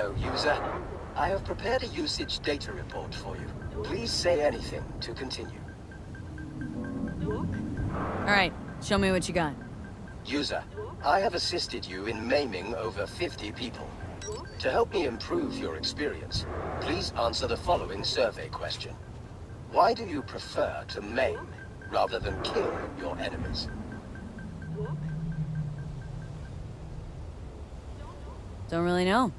Hello, user. I have prepared a usage data report for you. Please say anything to continue. Alright, show me what you got. User, I have assisted you in maiming over 50 people. To help me improve your experience, please answer the following survey question. Why do you prefer to maim rather than kill your enemies? Don't really know.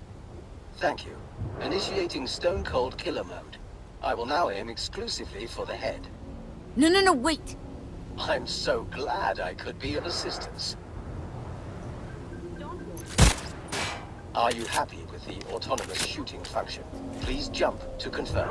Thank you. Initiating Stone Cold Killer Mode. I will now aim exclusively for the head. No, no, no, wait! I'm so glad I could be of assistance. Are you happy with the autonomous shooting function? Please jump to confirm.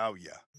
Oh, How ya?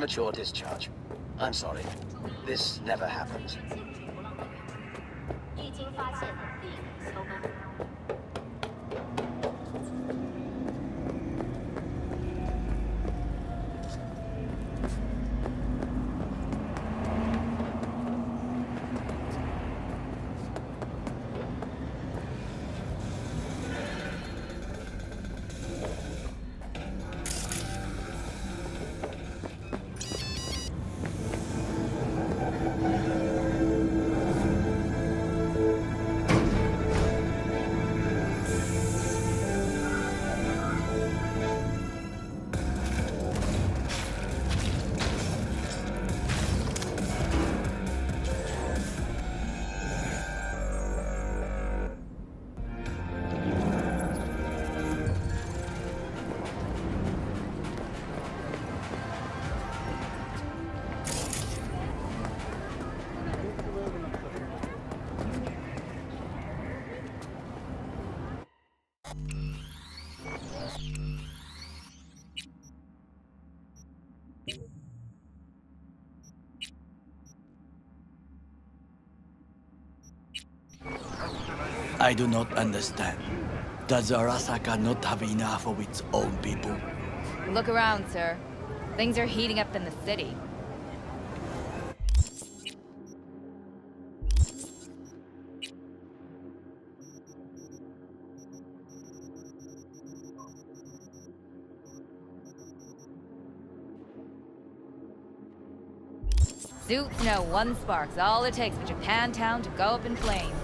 Premature discharge. I'm sorry. This never happens. I do not understand. Does Arasaka not have enough of its own people? Look around, sir. Things are heating up in the city. Suits know one spark's all it takes for Japantown to go up in flames.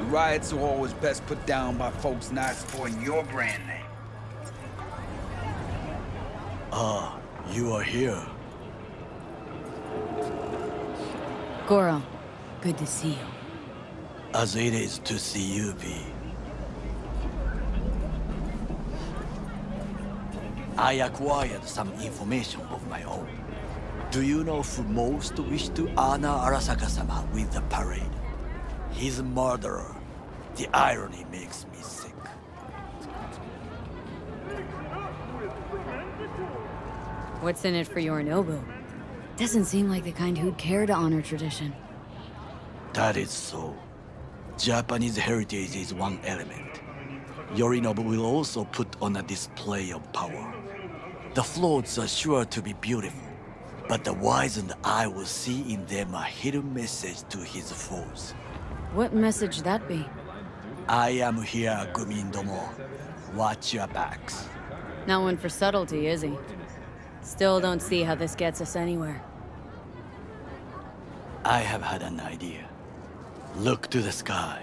Riots are always best put down by folks not supporting your brand name. Ah, you are here. Goro, good to see you. As it is to see you, V. I acquired some information of my own. Do you know who most wished to honor Arasaka-sama with the parade? His murderer. The irony makes me sick. What's in it for Yorinobu? Doesn't seem like the kind who'd care to honor tradition. That is so. Japanese heritage is one element. Yorinobu will also put on a display of power. The floats are sure to be beautiful, but the wizened eye will see in them a hidden message to his foes. What message that be? I am here, Gumindomo. Watch your backs. Not one for subtlety, is he? Still don't see how this gets us anywhere. I have had an idea. Look to the sky.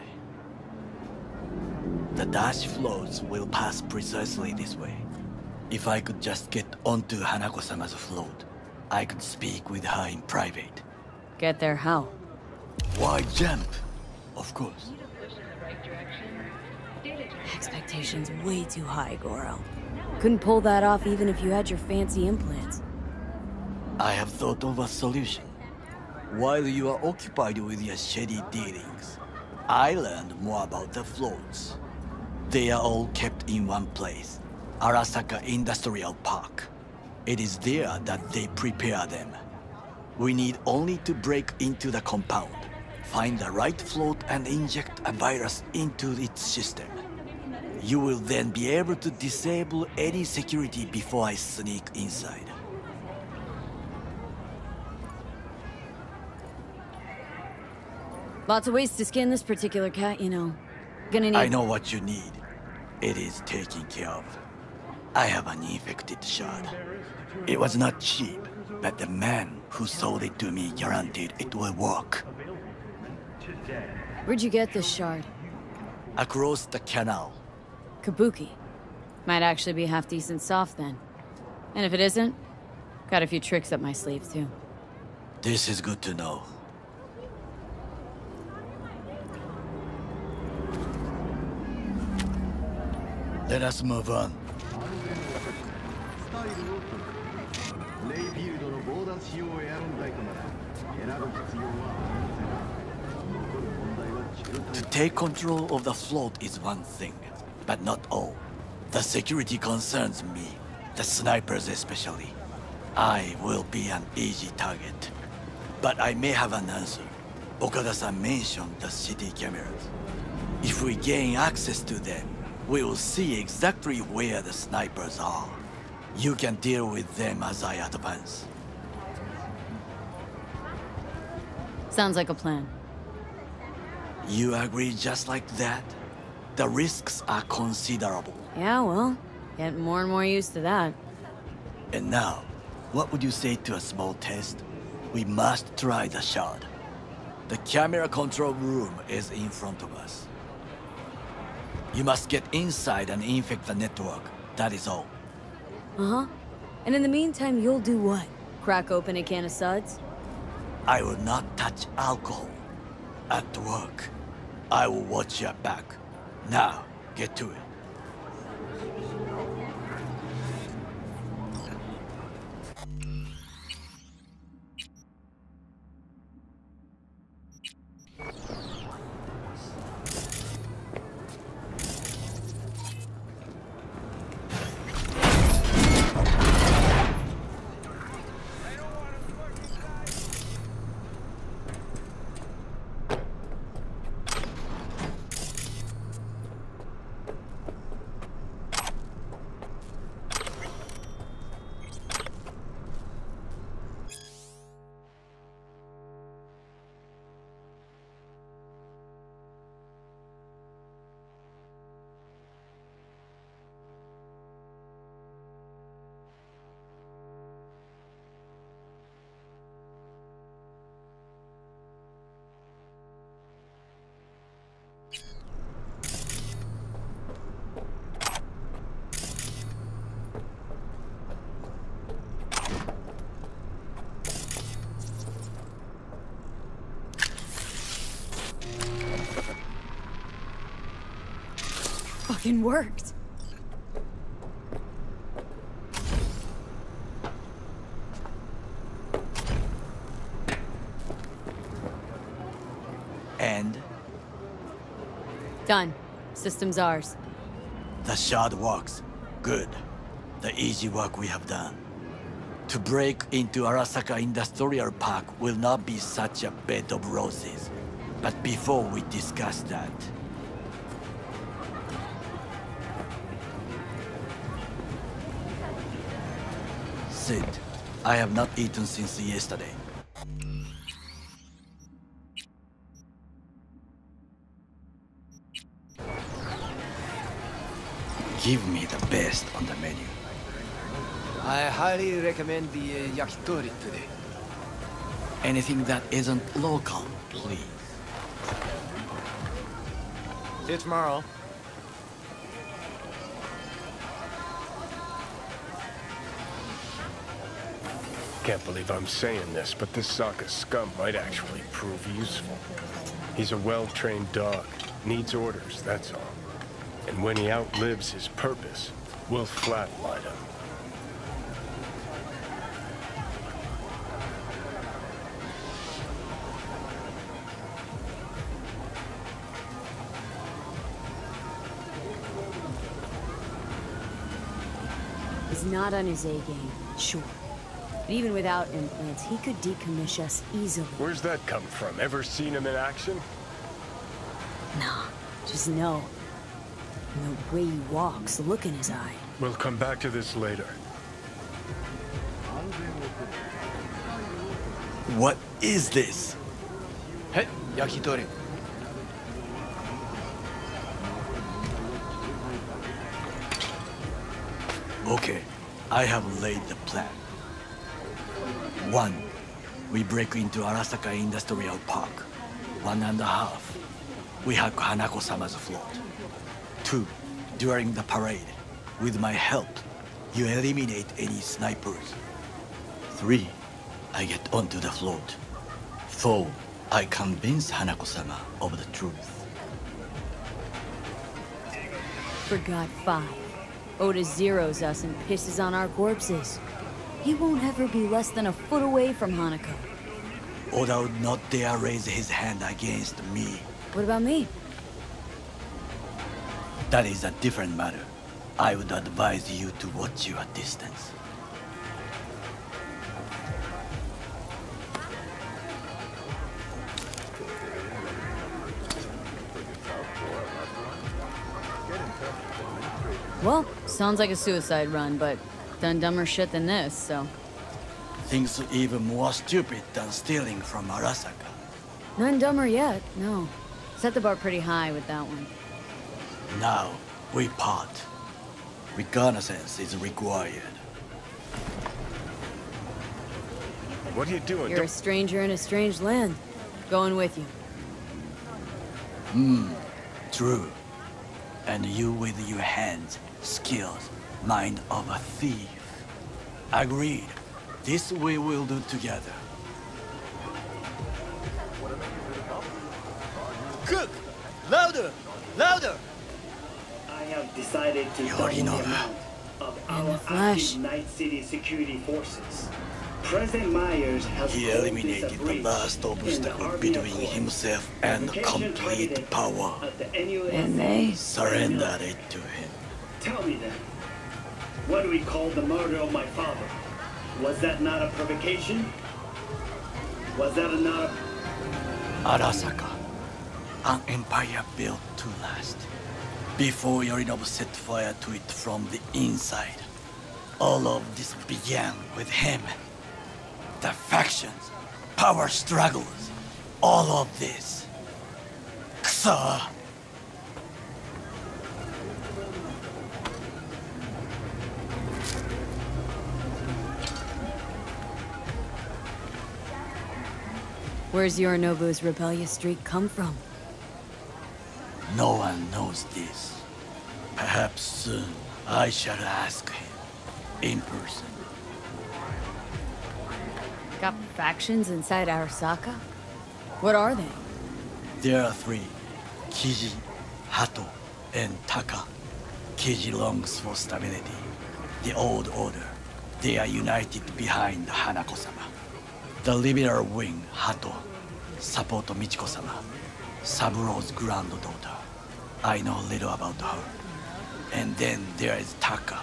The dash floats will pass precisely this way. If I could just get onto Hanako-sama's float, I could speak with her in private. Get there how? Why jump? Of course. Expectations way too high, Goro. Couldn't pull that off even if you had your fancy implants. I have thought of a solution. While you are occupied with your shady dealings, I learned more about the floats. They are all kept in one place, Arasaka Industrial Park. It is there that they prepare them. We need only to break into the compound, find the right float and inject a virus into its system. You will then be able to disable any security before I sneak inside. Lots of ways to skin this particular cat, you know. Gonna need. I know what you need. It is taken care of. I have an infected shard. It was not cheap, but the man who sold it to me guaranteed it will work. Where'd you get this shard? Across the canal. Kabuki. Might actually be half decent soft then. And if it isn't, got a few tricks up my sleeve too. This is good to know. Let us move on. レイフィールドの防弾仕様エアロンライトなら選ぶ必要は残る問題は中 To take control of the float is one thing, but not all. The security concerns me. The snipers especially. I will be an easy target. But I may have an answer. Okada-san mentioned the city cameras. If we gain access to them, we will see exactly where the snipers are. You can deal with them as I advance. Sounds like a plan. You agree just like that? The risks are considerable. Yeah, well, get more and more used to that. And now, what would you say to a small test? We must try the shard. The camera control room is in front of us. You must get inside and infect the network. That is all. Uh-huh. And in the meantime, you'll do what? Crack open a can of suds? I will not touch alcohol. At work. I will watch your back. Now, get to it. Fucking worked. And Done. System's ours. the shard works. Good. The easy work we have done. To break into Arasaka Industrial Park will not be such a bed of roses. But before we discuss that, Sid, I have not eaten since yesterday. Give me the best on the menu. I highly recommend the uh, yakitori today. Anything that isn't local, please. See you tomorrow. I can't believe I'm saying this, but this Sokka scum might actually prove useful. He's a well-trained dog. Needs orders, that's all. And when he outlives his purpose, we'll flatline him. He's not on his A game, sure. But even without implants, he could decommission us easily. Where's that come from? Ever seen him in action? Nah, just no. And the way he walks, the look in his eye. We'll come back to this later. What is this? Hey, yakitori. Okay, I have laid the plan. One, we break into Arasaka Industrial Park. One and a half, we hack Hanako-sama's float. Two, during the parade, with my help, you eliminate any snipers. Three, I get onto the float. Four, I convince Hanako-sama of the truth. Forgot five. Oda zeroes us and pisses on our corpses. He won't ever be less than a foot away from Hanako. Oda would not dare raise his hand against me. What about me? That is a different matter. I would advise you to watch your distance. Well, sounds like a suicide run, but done dumber shit than this, so. Things even more stupid than stealing from Arasaka. None dumber yet, no. Set the bar pretty high with that one. Now, we part. Reconnaissance is required. What are you doing? You're a stranger in a strange land. Going with you. Hmm, true. And you with your hands, skills, mind of a thief. Agreed. This we will do together. Cook! Louder! Louder! I have decided to double the of our the flesh. active Night City security forces. President Myers has He called eliminated this a the breach last in the obstacle between Accord. himself and Application complete power. at the And they Surrendered it to him. Tell me then, what do we call the murder of my father? Was that not a provocation? Was that not a... Arasaka, an empire built to last. Before Yorinobu set fire to it from the inside. All of this began with him. The factions, power struggles, all of this. Kusa! Where's Yorinobu's rebellious streak come from? No one knows this. Perhaps soon I shall ask him in person. Got factions inside Arasaka? What are they? There are three Kiji, Hato, and Taka. Kiji longs for stability. The old order. They are united behind Hanako-sama. The liberal wing, Hato, support Michiko-sama, Saburo's granddaughter. I know little about her. And then there is Taka,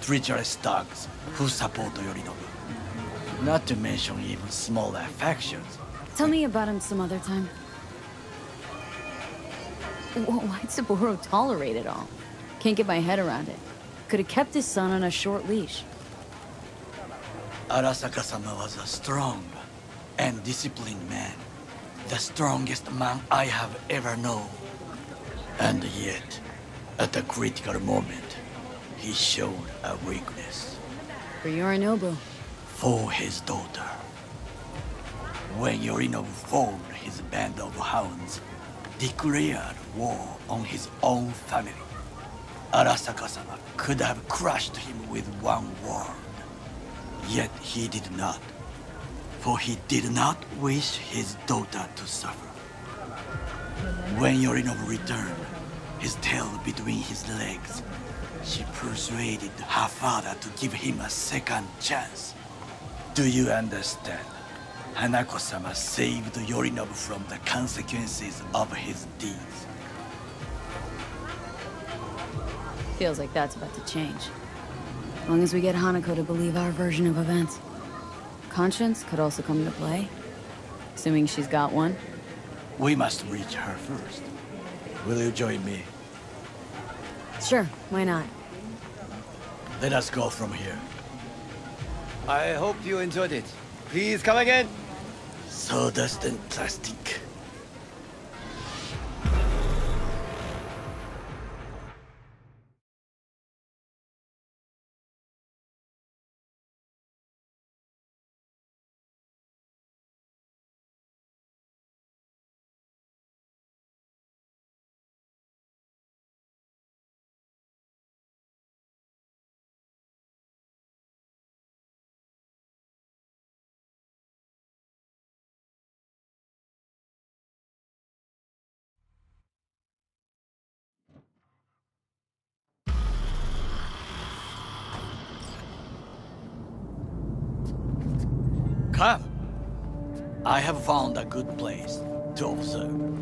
treacherous dogs who support Yorinobu. Not to mention even smaller factions Tell me about him some other time. Why'd Saburo tolerate it all? Can't get my head around it. Could have kept his son on a short leash. Arasaka-sama was a strong and disciplined man. The strongest man I have ever known. And yet, at a critical moment, he showed a weakness For Yorinobu. for his daughter. When Yorinobu formed his band of hounds, declared war on his own family, Arasaka-sama could have crushed him with one word. Yet he did not, for he did not wish his daughter to suffer. When Yorinobu returned, his tail between his legs, she persuaded her father to give him a second chance. Do you understand? Hanako-sama saved Yorinobu from the consequences of his deeds. Feels like that's about to change. As long as we get Hanako to believe our version of events. Conscience could also come into play. Assuming she's got one. We must reach her first. Will you join me? Sure, why not? Let us go from here. I hope you enjoyed it. Please come again. Sawdust and plastic. Come. I have found a good place to observe.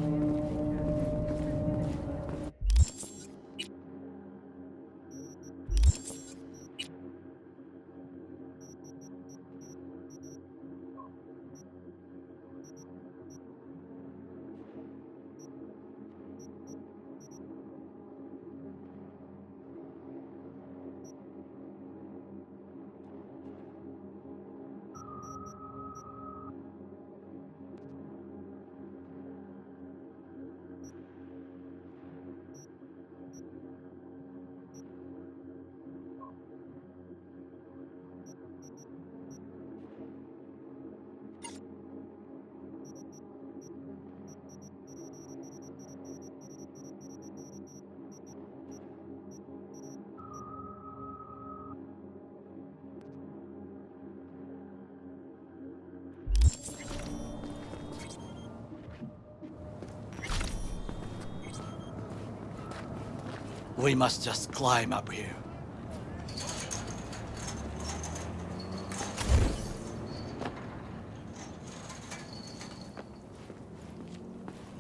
We must just climb up here.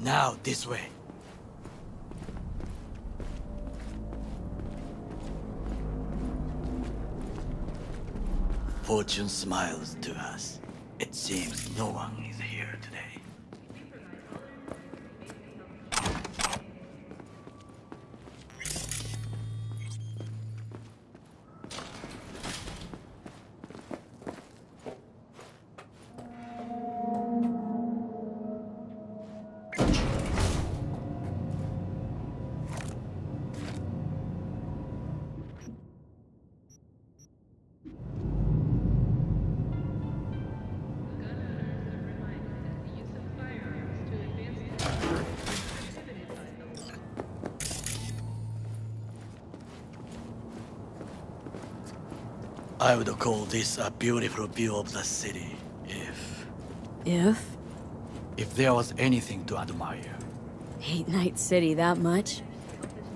Now, this way. Fortune smiles to us. It seems no one I would call this a beautiful view of the city, if... If? if there was anything to admire. Hate Night City that much?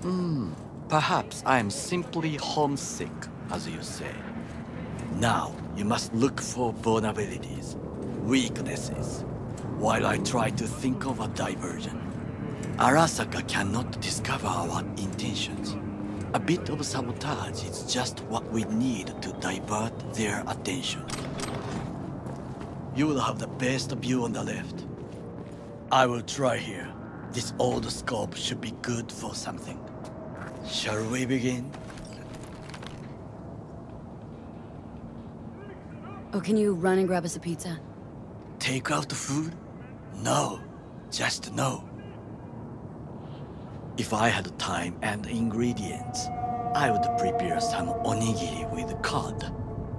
Hmm, perhaps I am simply homesick, as you say. Now, you must look for vulnerabilities, weaknesses, while I try to think of a diversion. Arasaka cannot discover our intentions. A bit of sabotage is just what we need to divert their attention. You will have the best view on the left. I will try here. This old scope should be good for something. Shall we begin? Oh, can you run and grab us a pizza? Take out the food? No. Just no. If I had time and ingredients, I would prepare some onigiri with cod,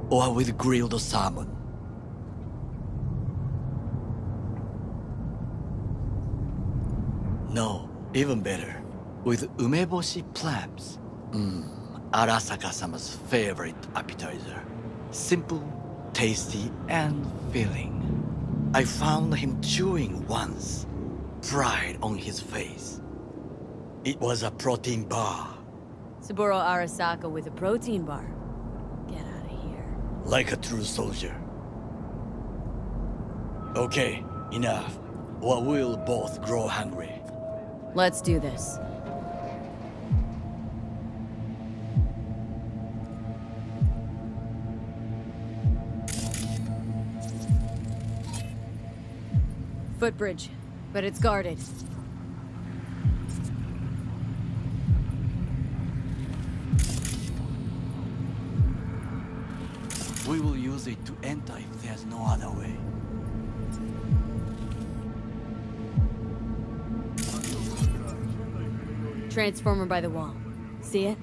or with grilled salmon. No, even better, with umeboshi clams. Mmm, Arasaka-sama's favorite appetizer. Simple, tasty, and filling. I found him chewing once, pride on his face. It was a protein bar, Saburo Arasaka with a protein bar. Get out of here. like a true soldier. Okay, enough, or we'll both grow hungry. Let's do this. Footbridge, but it's guarded. We will use it to enter if there's no other way. Transformer by the wall. See it?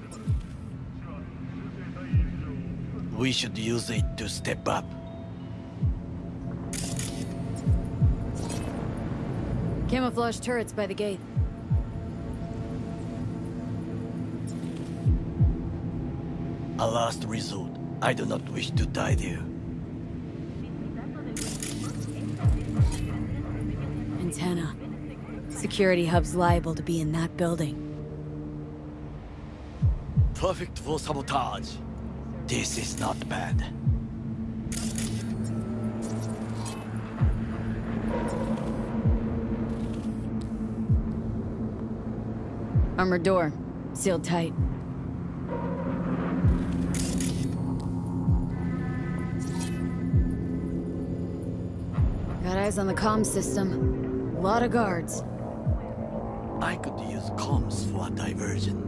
We should use it to step up. Camouflage turrets by the gate. A last resort. I do not wish to die there. Antenna. Security hub's liable to be in that building. Perfect for sabotage. This is not bad. Armored door. Sealed tight. Eyes on the comm system. A lot of guards. I could use comms for a diversion.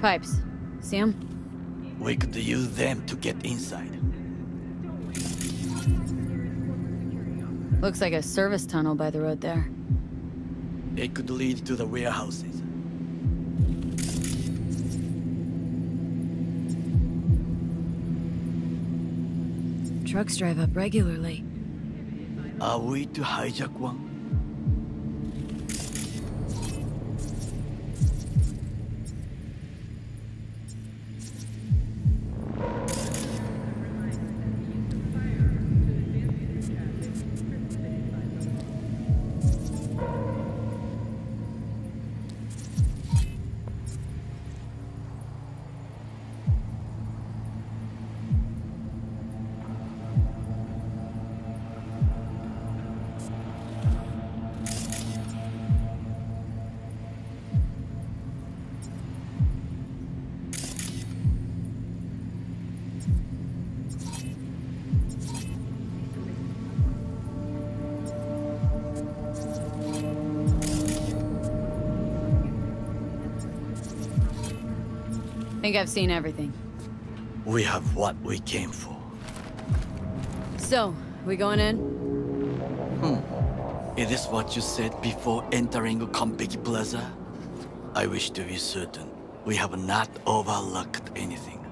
Pipes. See 'em? We could use them to get inside. Looks like a service tunnel by the road there. It could lead to the warehouses. Trucks drive up regularly. Are we to hijack one? I think I've seen everything. We have what we came for. So, we going in? Hmm. Is this what you said before entering Konpeki Plaza? I wish to be certain we have not overlooked anything.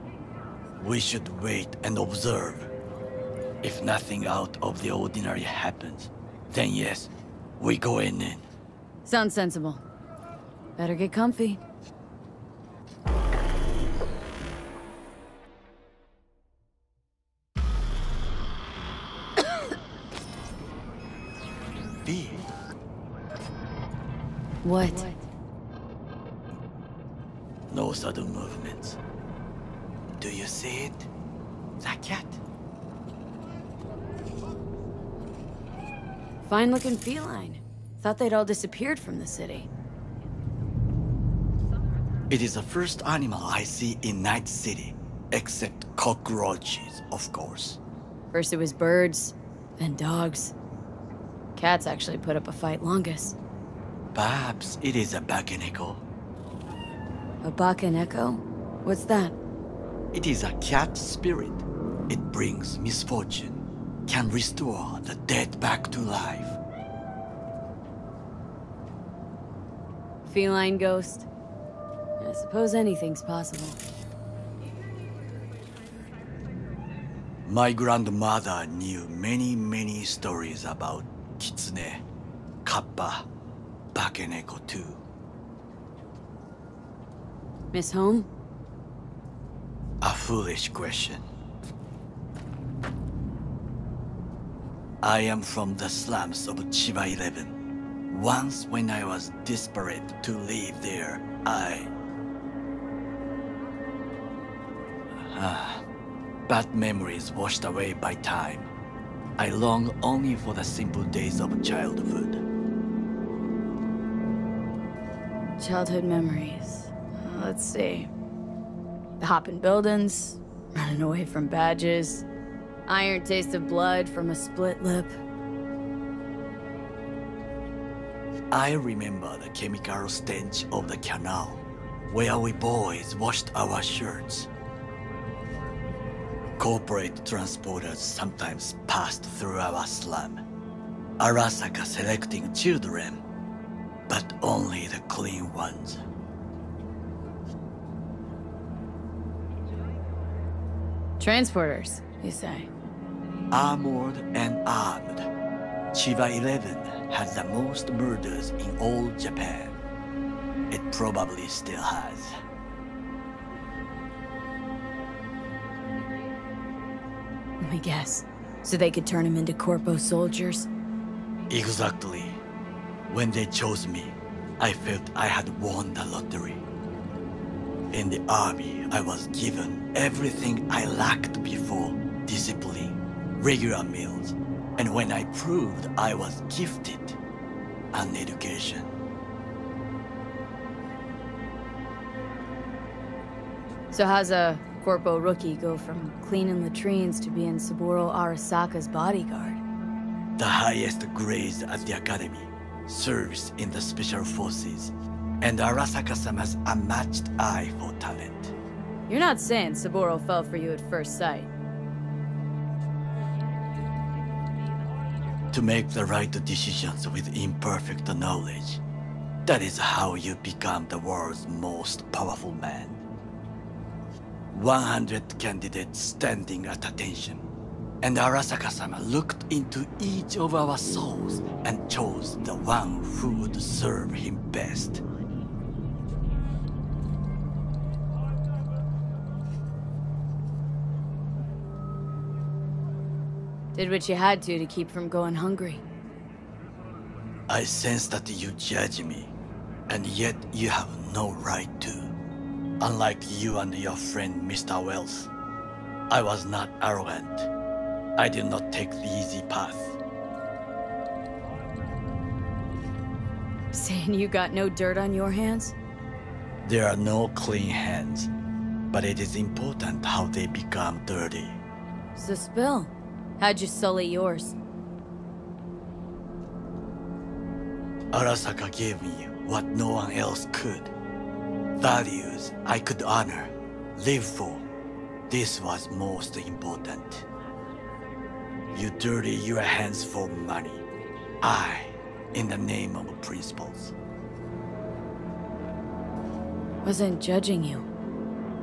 We should wait and observe. If nothing out of the ordinary happens, then yes, we go in. Sounds sensible. Better get comfy. No sudden movements. Do you see it? That cat? Fine looking feline. Thought they'd all disappeared from the city. It is the first animal I see in Night City, except cockroaches, of course. First it was birds, then dogs. Cats actually put up a fight longest. Perhaps it is a Bakeneko. A Bakaneko? What's that? It is a cat spirit. It brings misfortune, can restore the dead back to life. Feline ghost? I suppose anything's possible. My grandmother knew many, many stories about Kitsune, Kappa, Bakeneko too. Miss Home? A foolish question. I am from the slums of Chiba 11. Once when I was desperate to leave there, I... Ah, bad memories washed away by time. I long only for the simple days of childhood. Childhood memories. Let's see. Hopping buildings, running away from badges, iron taste of blood from a split lip. I remember the chemical stench of the canal, where we boys washed our shirts. Corporate transporters sometimes passed through our slum. Arasaka selecting children, but only the clean ones. Transporters, you say? Armored and armed, Chiba 11 has the most murders in all Japan. It probably still has. Let me guess. So they could turn him into Corpo soldiers? Exactly. When they chose me, I felt I had won the lottery. In the army, I was given everything I lacked before discipline, regular meals, and when I proved I was gifted, an education. So how's a Corpo rookie go from cleaning latrines to being Saburo Arasaka's bodyguard? The highest grades at the academy, serves in the special forces, and Arasaka-sama's unmatched eye for talent. You're not saying Saburo fell for you at first sight. To make the right decisions with imperfect knowledge, that is how you become the world's most powerful man. 100 candidates standing at attention, and Arasaka-sama looked into each of our souls and chose the one who would serve him best. Did what you had to to keep from going hungry. I sense that you judge me, and yet you have no right to. Unlike you and your friend Mr. Welles, I was not arrogant. I did not take the easy path. Saying you got no dirt on your hands? There are no clean hands, but it is important how they become dirty. So spill. How'd you sully yours? Arasaka gave me what no one else could. Values I could honor, Live for. This was most important. You dirty your hands for money. I, in the name of principles. Wasn't judging you.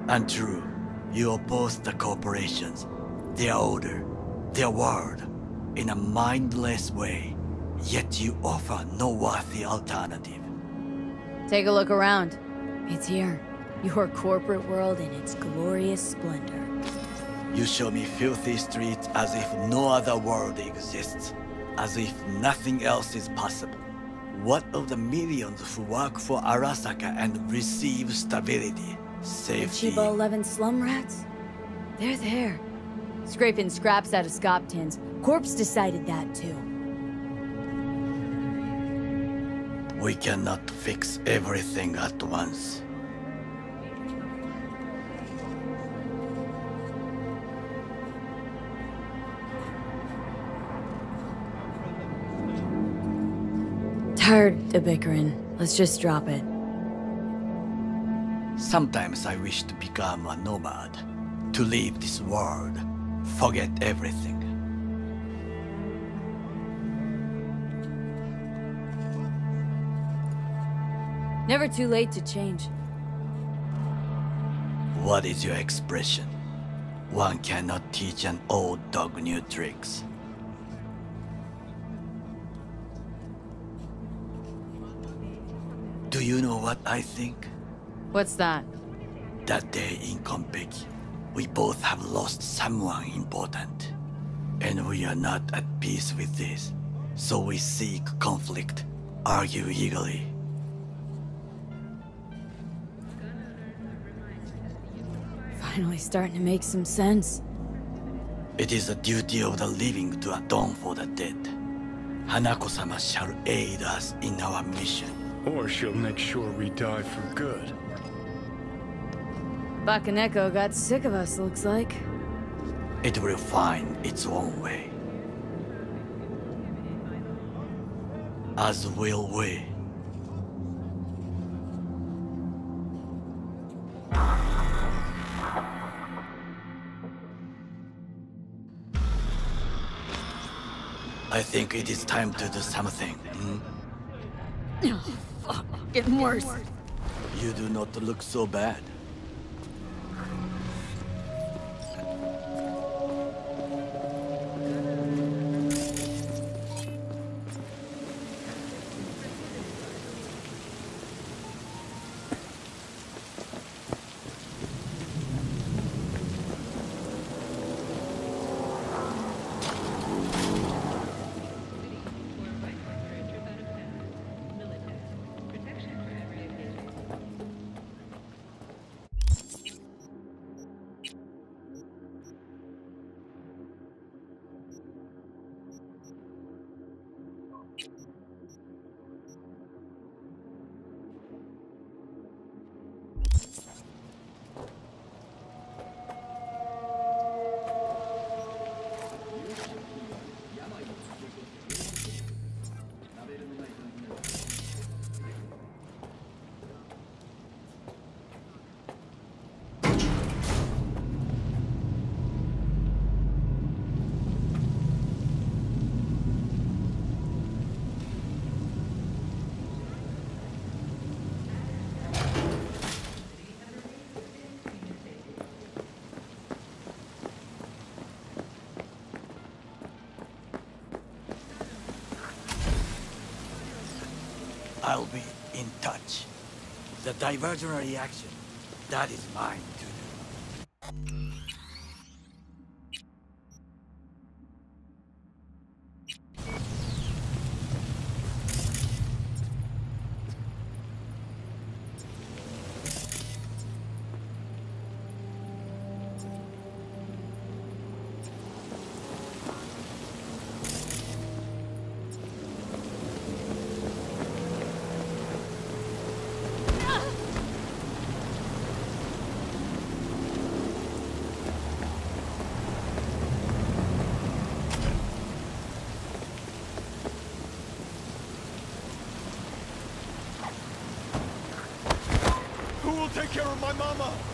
Untrue. You oppose the corporations, their order, their word, in a mindless way. Yet you offer no worthy alternative. Take a look around. It's here. Your corporate world in its glorious splendor. You show me filthy streets as if no other world exists, as if nothing else is possible. What of the millions who work for Arasaka and receive stability, safety? Chiba 11 slum rats? They're there. Scraping scraps out of scop tins. Corpse decided that too. We cannot fix everything at once. Tired of bickering. Let's just drop it. Sometimes I wish to become a nomad, to leave this world, forget everything. Never too late to change. What is your expression? One cannot teach an old dog new tricks. Do you know what I think? What's that? That day in Konpeki, we both have lost someone important. And we are not at peace with this. So we seek conflict, argue eagerly. Finally starting to make some sense. It is the duty of the living to atone for the dead. Hanako-sama shall aid us in our mission. Or she'll make sure we die for good. Bakaneko got sick of us, looks like. It will find its own way. As will we. I think it is time to do something. Hmm? Oh, fuck. Getting worse. You do not look so bad. Diversionary reaction, that is mine my mama?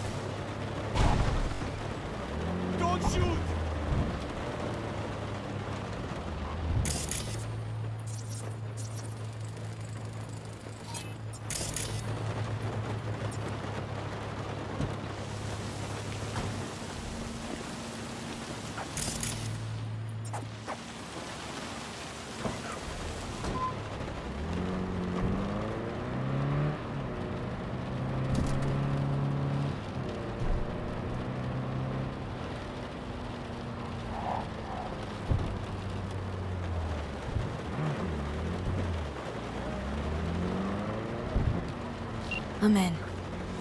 I'm in.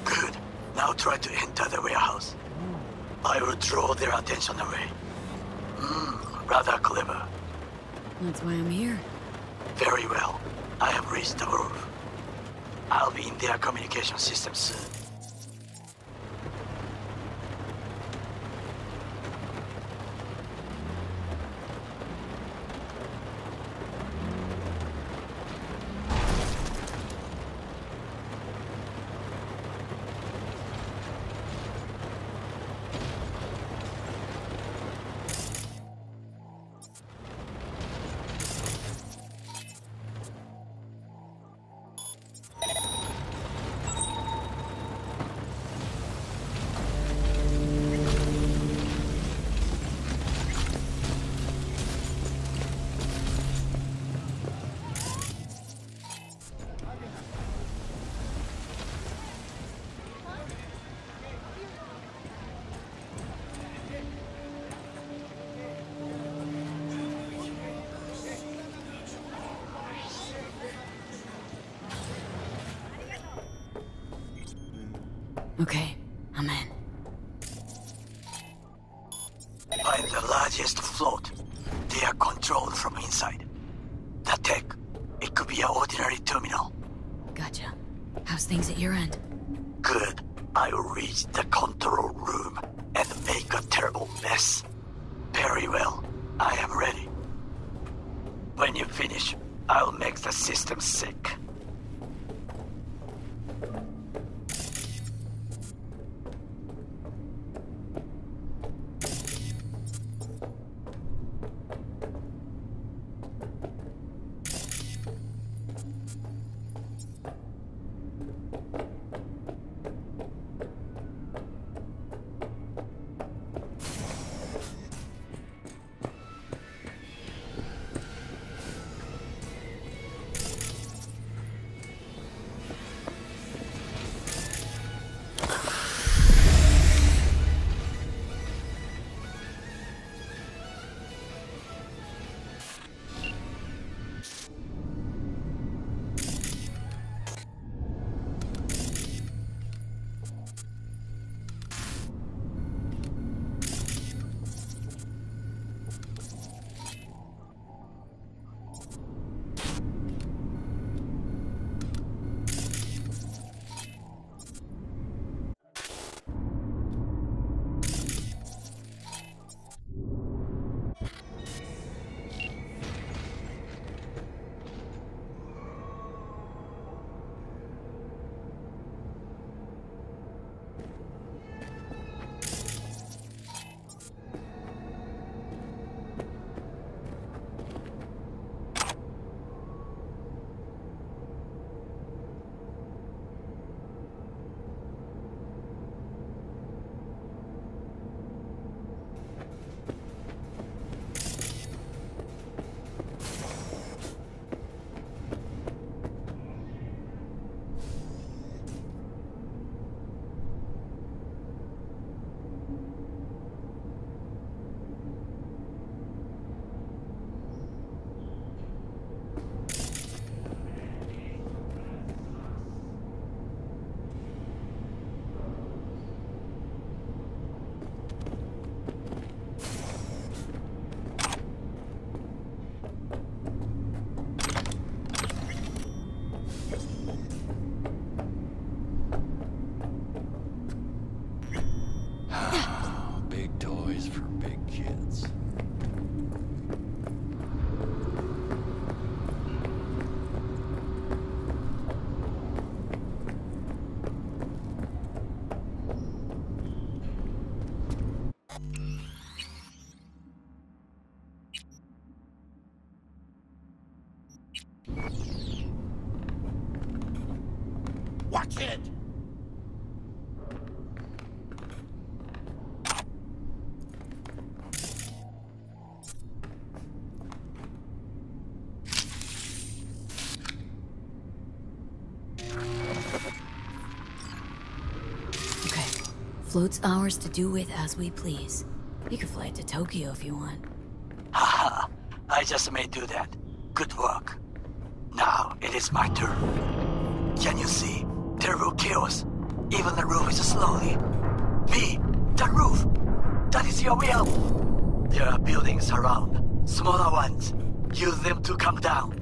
Good. Now try to enter the warehouse. I will draw their attention away. Hmm, rather clever. That's why I'm here. Very well. I have reached the roof. I'll be in their communication system soon. Okay, Watch it! Okay. Float's ours to do with as we please. You can fly it to Tokyo if you want. Haha, I just may do that. Good work. Is my turn. Can you see? Terrible chaos. Even the roof is slowly. Me, the roof. That is your will. There are buildings around, smaller ones. Use them to come down.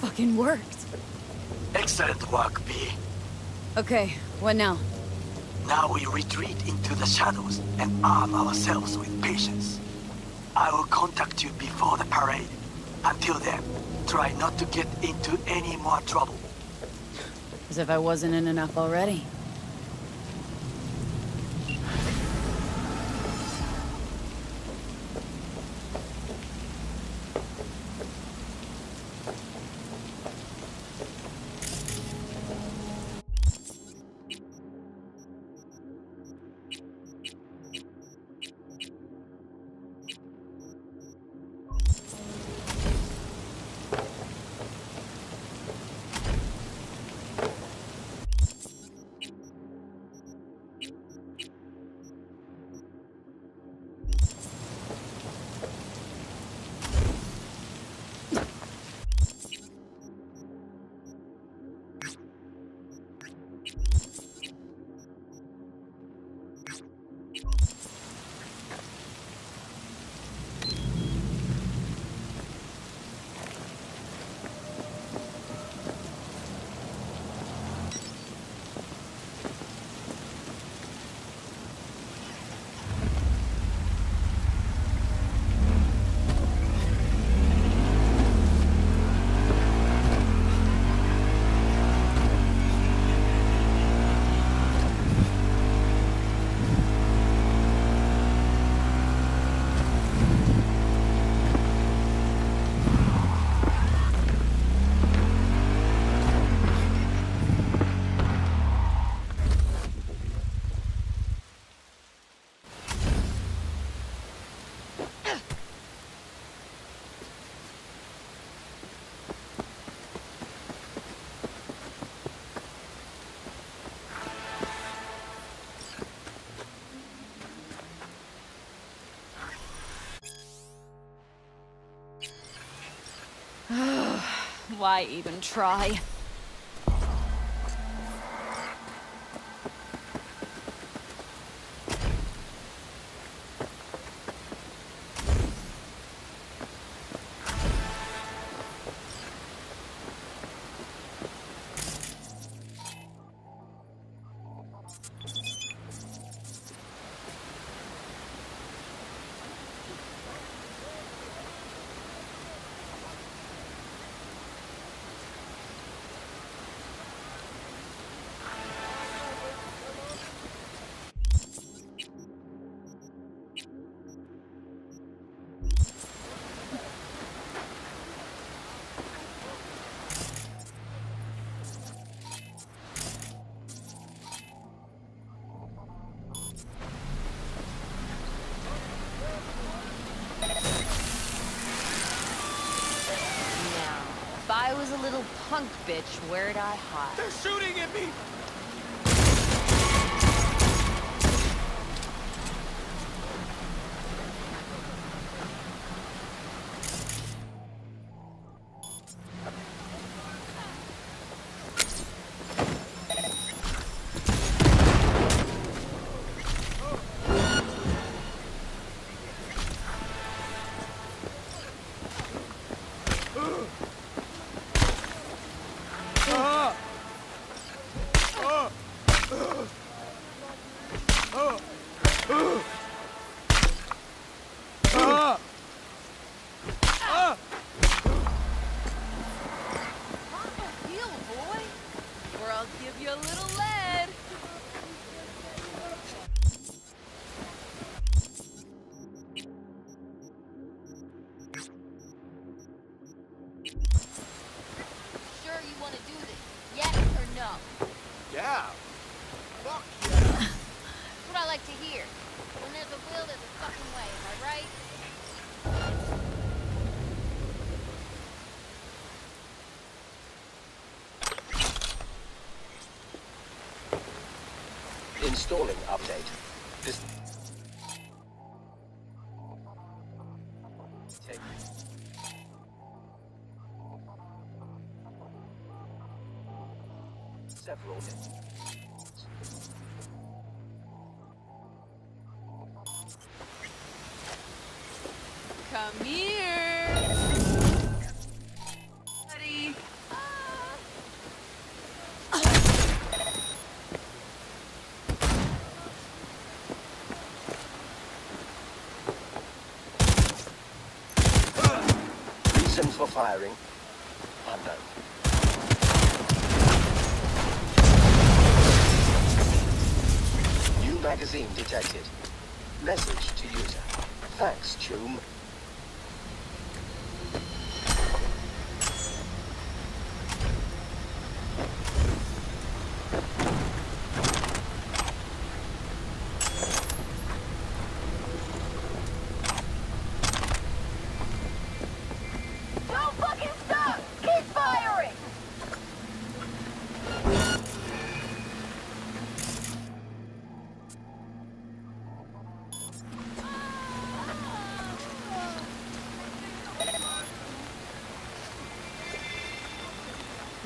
Fucking worked. Excellent work, V. Okay, what now? Now we retreat into the shadows and arm ourselves with patience. I will contact you before the parade. Until then, try not to get into any more trouble. As if I wasn't in enough already. Why even try? Punk bitch, where'd I hide? They're shooting no? Yeah. Fuck That's what I like to hear. When there's a will, there's a fucking way, am I right? Installing update. This... firing?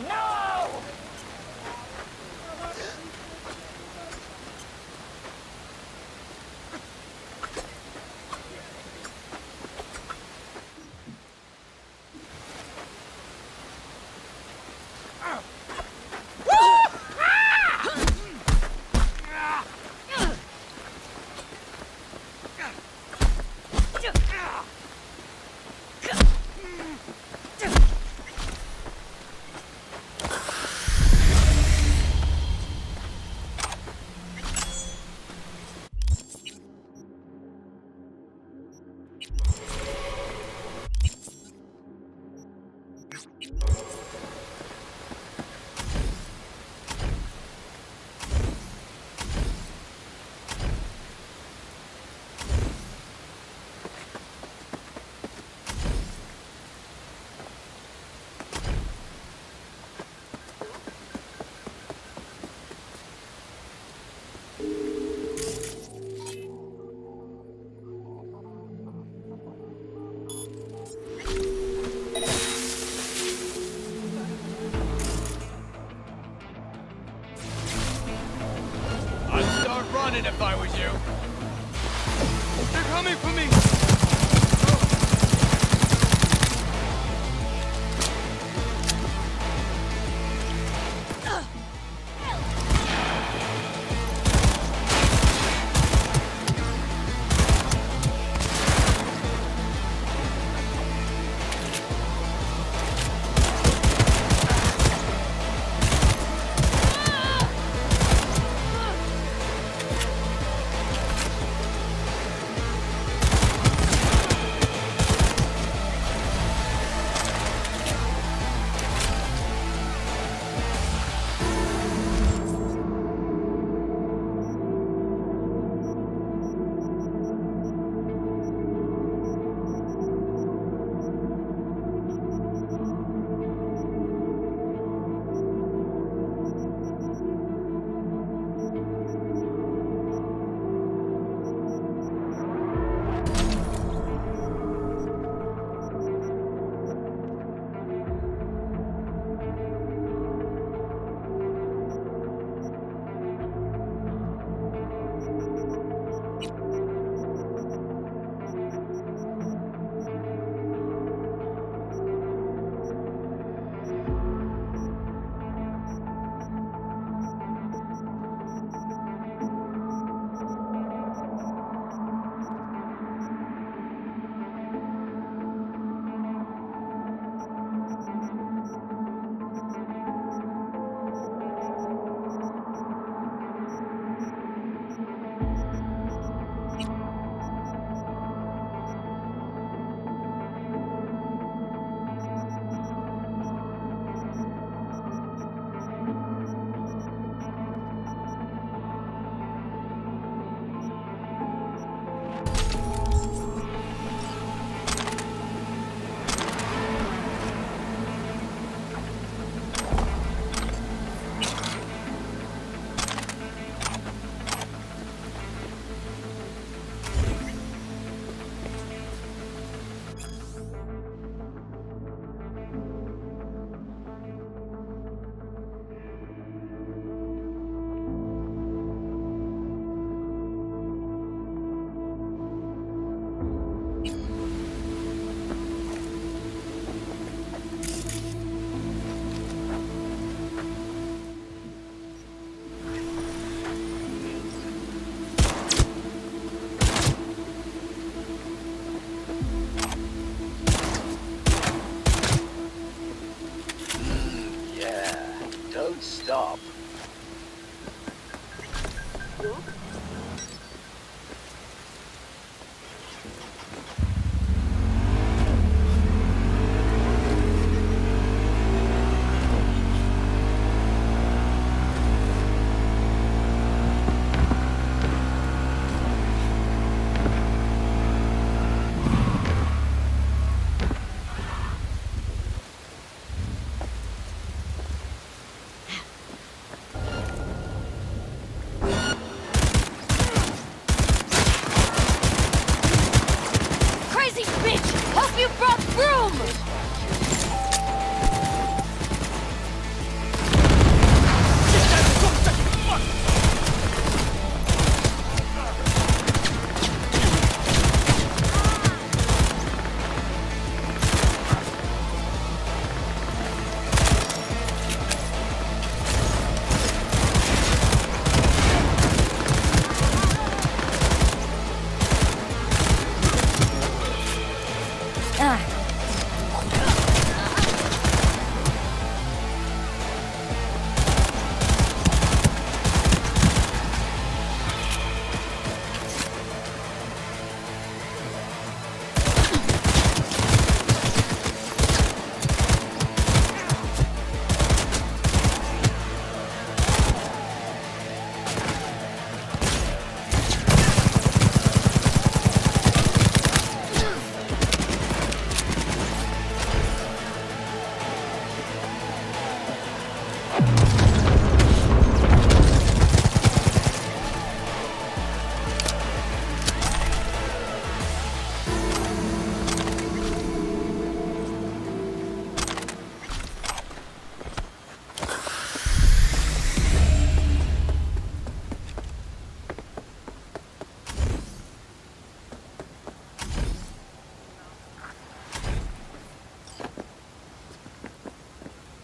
No! If I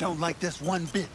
don't like this one bit.